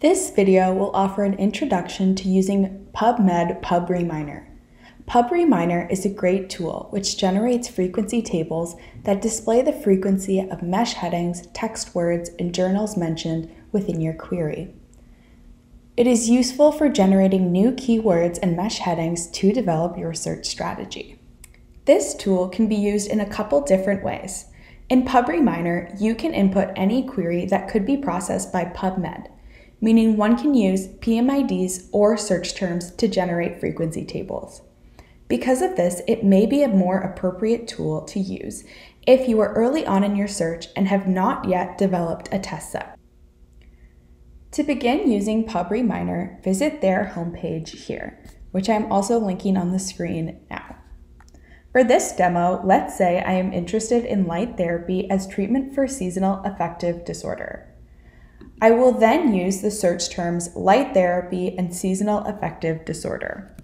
This video will offer an introduction to using PubMed PubReminer. PubReminer is a great tool which generates frequency tables that display the frequency of mesh headings, text words, and journals mentioned within your query. It is useful for generating new keywords and mesh headings to develop your search strategy. This tool can be used in a couple different ways. In PubReminer, you can input any query that could be processed by PubMed meaning one can use PMIDs or search terms to generate frequency tables. Because of this, it may be a more appropriate tool to use if you are early on in your search and have not yet developed a test set. To begin using PubReminer, visit their homepage here, which I'm also linking on the screen now. For this demo, let's say I am interested in light therapy as treatment for seasonal affective disorder. I will then use the search terms light therapy and seasonal affective disorder.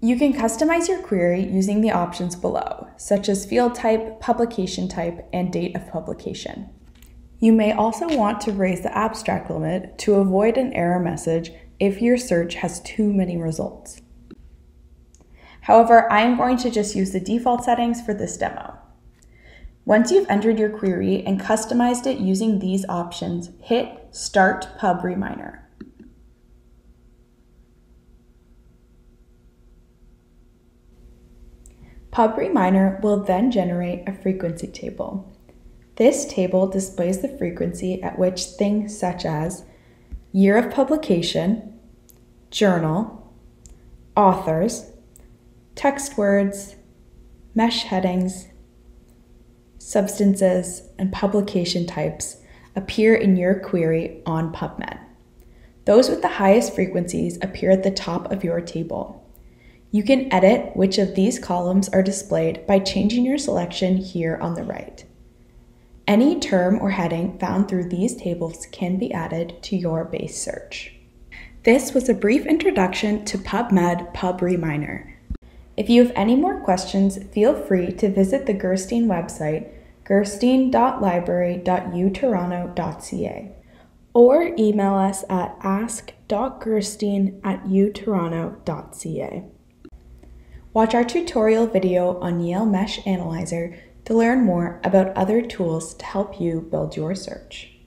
You can customize your query using the options below, such as field type, publication type, and date of publication. You may also want to raise the abstract limit to avoid an error message if your search has too many results. However, I am going to just use the default settings for this demo. Once you've entered your query and customized it using these options, hit Start PubReminer. PubReminer will then generate a frequency table. This table displays the frequency at which things such as year of publication, journal, authors, text words, mesh headings, substances, and publication types appear in your query on PubMed. Those with the highest frequencies appear at the top of your table. You can edit which of these columns are displayed by changing your selection here on the right. Any term or heading found through these tables can be added to your base search. This was a brief introduction to PubMed PubReminer. If you have any more questions, feel free to visit the Gerstein website, gerstein.library.utoronto.ca, or email us at ask.gerstein at utoronto.ca. Watch our tutorial video on Yale Mesh Analyzer to learn more about other tools to help you build your search.